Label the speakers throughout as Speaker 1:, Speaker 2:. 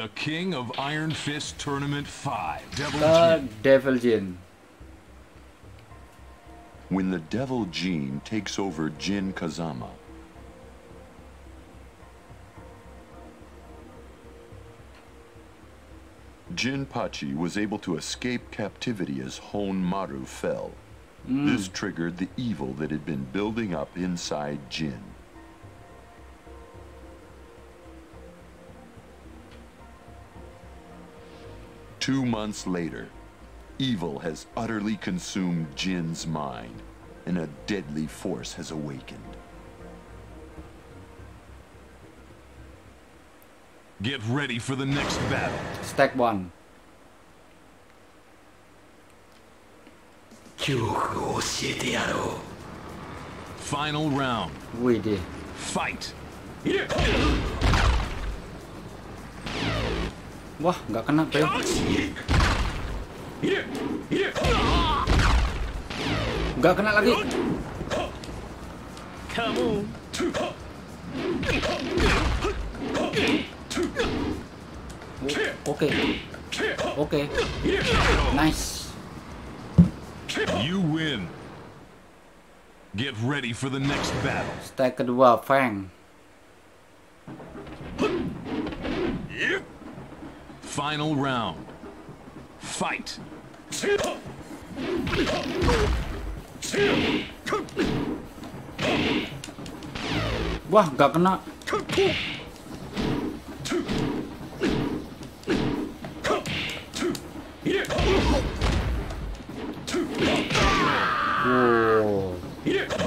Speaker 1: The king of Iron Fist Tournament 5, Devil uh,
Speaker 2: ke
Speaker 1: Jin.
Speaker 2: Devil Jin.
Speaker 3: When the devil Gene takes over Jin Kazama, Jinpachi was able to escape captivity as Honmaru fell. Hmm. This triggered the evil that had been building up inside Jin. Two months later, evil has utterly consumed Jin's mind, and a deadly force has awakened.
Speaker 1: Get ready for the next battle.
Speaker 2: Stack one.
Speaker 1: Final round.
Speaker 2: We did.
Speaker 1: Fight.
Speaker 2: Wah, nggak kena, Bel. Nggak kena lagi. Oke. Oke. Nice.
Speaker 1: You win. Get ready for the next battle.
Speaker 2: Stack kedua, Fang.
Speaker 1: Final round. Fight.
Speaker 2: Wah, nggak kena.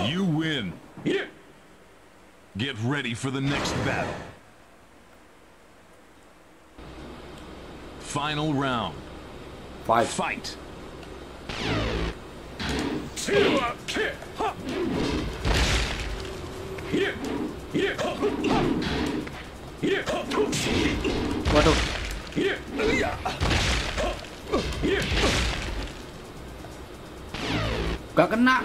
Speaker 1: You win. Get ready for the next battle. Final round.
Speaker 2: Fight.
Speaker 1: Fight.
Speaker 2: Waduh. Gak kena.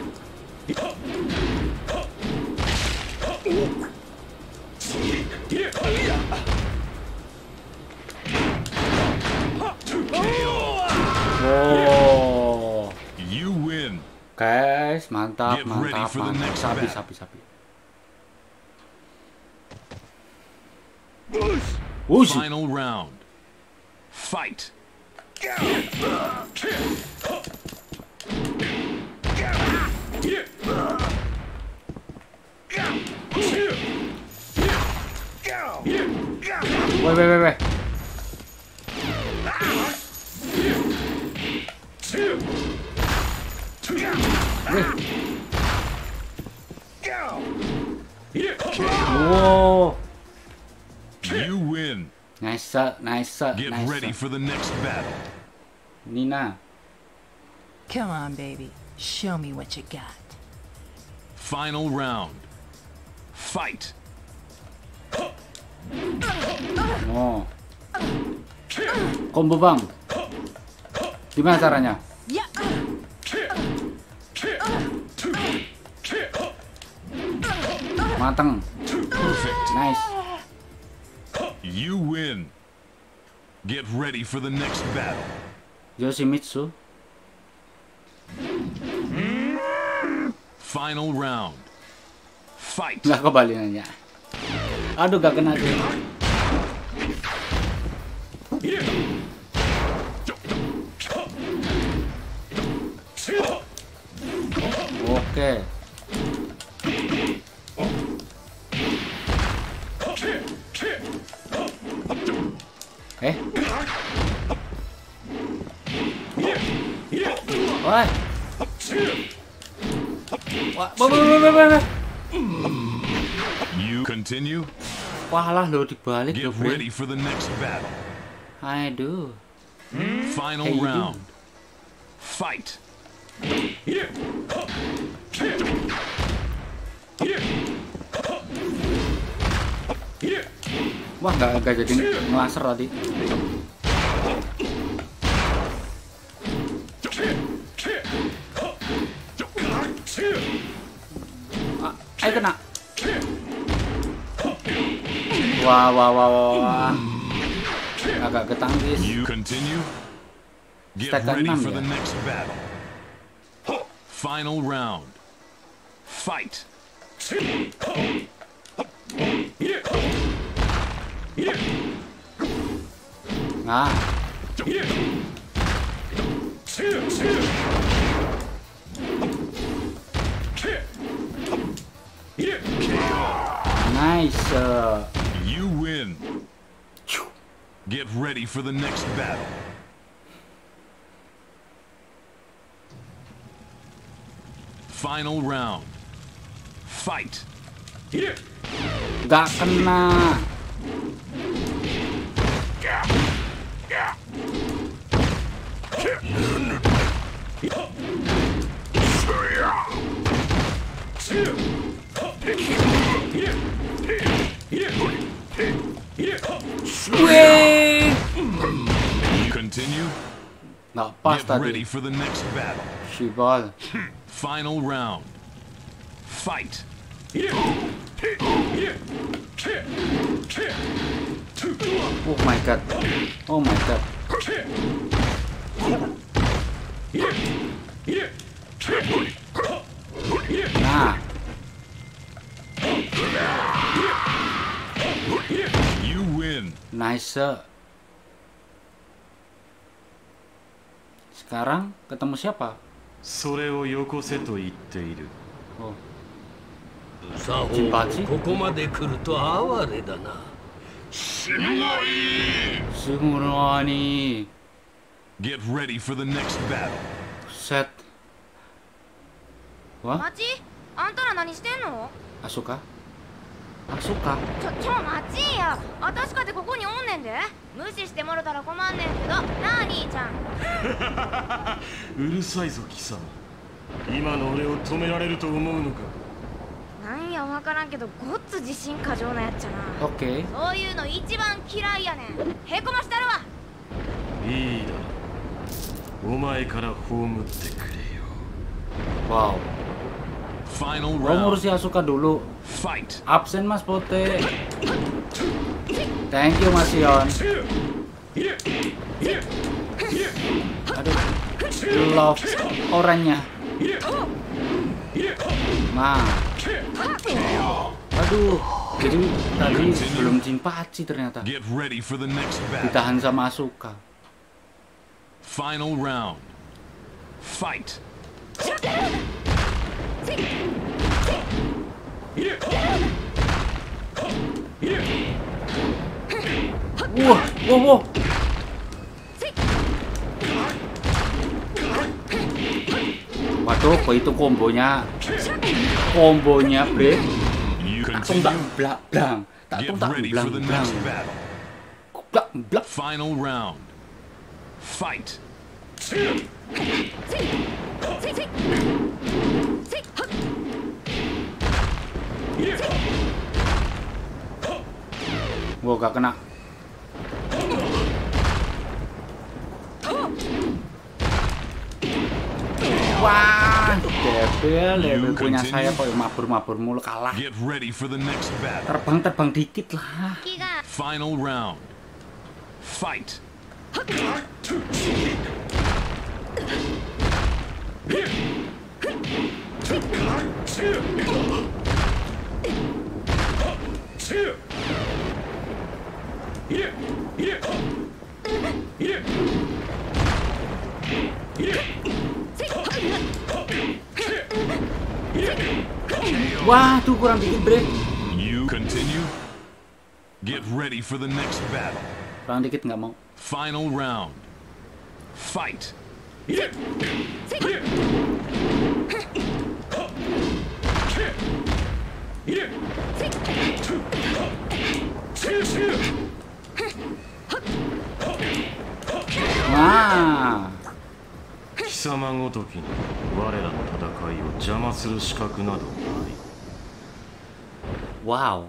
Speaker 2: Mantap,
Speaker 1: Get ready
Speaker 2: mantap,
Speaker 1: for the
Speaker 2: mantap.
Speaker 1: next
Speaker 2: Sapi, sapi, sapi. Wush.
Speaker 1: Final round. Fight.
Speaker 2: Wait, wait, wait, wait. Wow. Nice shot, nice shot,
Speaker 1: Get
Speaker 2: nice
Speaker 1: ready
Speaker 2: shot.
Speaker 1: for the next battle.
Speaker 2: Nina.
Speaker 4: Come on, baby. Show me what you got.
Speaker 1: Final round. Fight.
Speaker 2: Oh. Combo bang. Gimana caranya?
Speaker 4: Yeah.
Speaker 2: Mateng.
Speaker 1: Perfect.
Speaker 2: Nice.
Speaker 1: You win. Get ready for the next battle.
Speaker 2: Yoshimitsu.
Speaker 1: Final round. Fight.
Speaker 2: Nggak kebalik nanya. Aduh, gak kena sih. Oke. Eh.
Speaker 1: You continue.
Speaker 2: Wah lah lo dibalik
Speaker 1: Get ready for the next battle.
Speaker 2: I do.
Speaker 1: Final
Speaker 2: Hey,
Speaker 1: round. Fight.
Speaker 2: Wah nggak nggak jadi ngelaser tadi. Ah, ayo kena. Wah wah wah wah. agak ketangkis.
Speaker 1: You continue. Get
Speaker 2: Stack
Speaker 1: ready for
Speaker 2: ya?
Speaker 1: the next battle. Final round. Fight.
Speaker 2: Nice. uh,
Speaker 1: You win. Get ready for the next battle. Final round. Fight.
Speaker 2: Gak kena. Wih,
Speaker 1: continue.
Speaker 2: pas
Speaker 1: Get ready for the next battle.
Speaker 2: Si ball.
Speaker 1: Final round. Fight.
Speaker 2: Oh my god. Oh my god. なあ
Speaker 1: You win.
Speaker 2: Nice. Sekarang ketemu siapa?
Speaker 5: それをよこせと言っている。
Speaker 2: さあ、
Speaker 6: ここまで来ると哀れだな。
Speaker 2: すごい。すごい。
Speaker 1: Get ready for the next battle.
Speaker 2: Set. Wah,
Speaker 7: マチあんたら何してんの
Speaker 2: ？Asuka? Asuka?
Speaker 7: ちょちょマチや。私かてここにおんねんで。無視してもろたら困んねんけど。なあ兄ちゃん。
Speaker 5: うるさいぞ貴様。今の俺を止められると思うのか？
Speaker 7: なんやわからんけどごっつ自信過剰なやっちゃな。
Speaker 2: Oke.
Speaker 7: そういうの一番嫌いやねん。へこましたるわ。
Speaker 5: いいだろう お前から葬ってくれよ
Speaker 2: Wow.
Speaker 1: Final
Speaker 2: Gua
Speaker 1: round.
Speaker 2: ngurusi Asuka dulu.
Speaker 1: Fight.
Speaker 2: Absen Mas Pote. Thank you Mas Yon. Aduh. Love orangnya. Nah. Aduh. Jadi tadi belum Jinpachi ternyata.
Speaker 1: Get ready for the next battle.
Speaker 2: Ditahan sama Asuka.
Speaker 1: Final round. Fight.
Speaker 2: Whoa, whoa, whoa. Bato, kau itu kombonya. Kombonya, bre. Tak tontak belak-belang. Tak
Speaker 1: tontak
Speaker 2: belak-belang. Belak-belak.
Speaker 1: Final round. Fight!
Speaker 2: Wow, gak kena. Wah, devil, ya, devil punya saya kok mabur-mabur mulu kalah. Terbang-terbang dikit lah.
Speaker 1: Final round. Fight.
Speaker 2: Wah, tuh kurang dikit, bre.
Speaker 1: You continue. Get ready for the next battle.
Speaker 2: Kurang dikit nggak mau.
Speaker 1: Final round. Fight.
Speaker 2: ああ
Speaker 5: 貴様ごときに我らの戦いを邪魔する資格などない。
Speaker 2: わ
Speaker 1: お。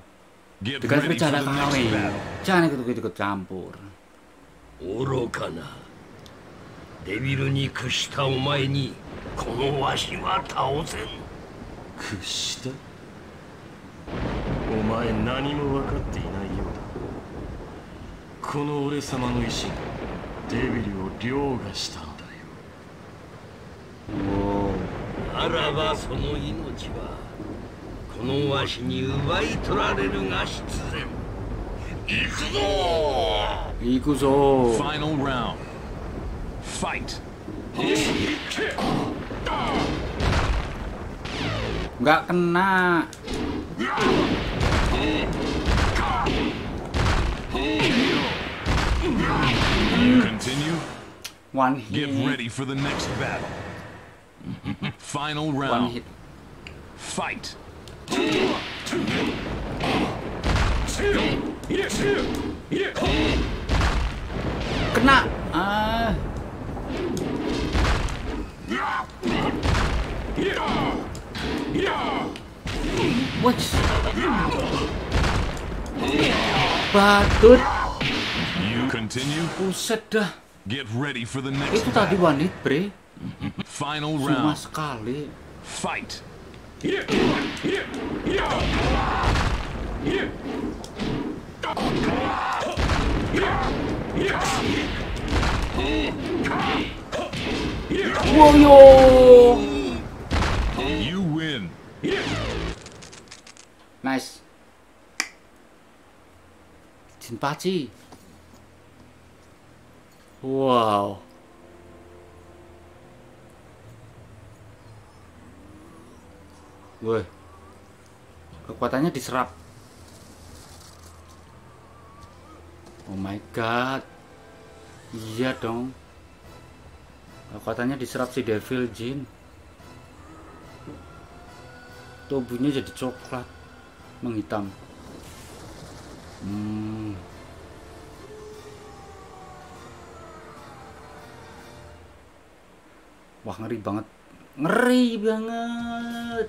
Speaker 2: ギ
Speaker 1: ャッ
Speaker 2: プ
Speaker 1: が出
Speaker 2: た
Speaker 1: ら
Speaker 2: かわい
Speaker 1: い。
Speaker 2: チャンネル登録とャンプル。
Speaker 6: 愚かな。デビルに屈したお前にこのわしは倒せん。
Speaker 5: 屈した？お前何も分かっていないようだ。この俺様の意志がデビルを凌駕したのだよ。
Speaker 2: Wow.
Speaker 6: ならばその命はこのわしに奪い取られるが必然
Speaker 2: 이구소.
Speaker 1: Final round. Fight.
Speaker 2: Nggak kena.
Speaker 1: Continue.
Speaker 2: One hit.
Speaker 1: Get ready for the next battle. Final round.
Speaker 2: One hit.
Speaker 1: Fight.
Speaker 2: Kena. Ah. Wah. Batut.
Speaker 1: You continue.
Speaker 2: Buset dah.
Speaker 1: Get ready for the next
Speaker 2: Itu tadi hit, bre.
Speaker 1: Final
Speaker 2: Cuma
Speaker 1: round.
Speaker 2: sekali.
Speaker 1: Fight.
Speaker 2: Woyo.
Speaker 1: You win.
Speaker 2: Nice. Jinpachi. Wow. Woi. Kekuatannya diserap. Oh my god. Iya dong. Kekuatannya diserap si Devil Jin. Tubuhnya jadi coklat menghitam. Hmm. Wah ngeri banget, ngeri banget.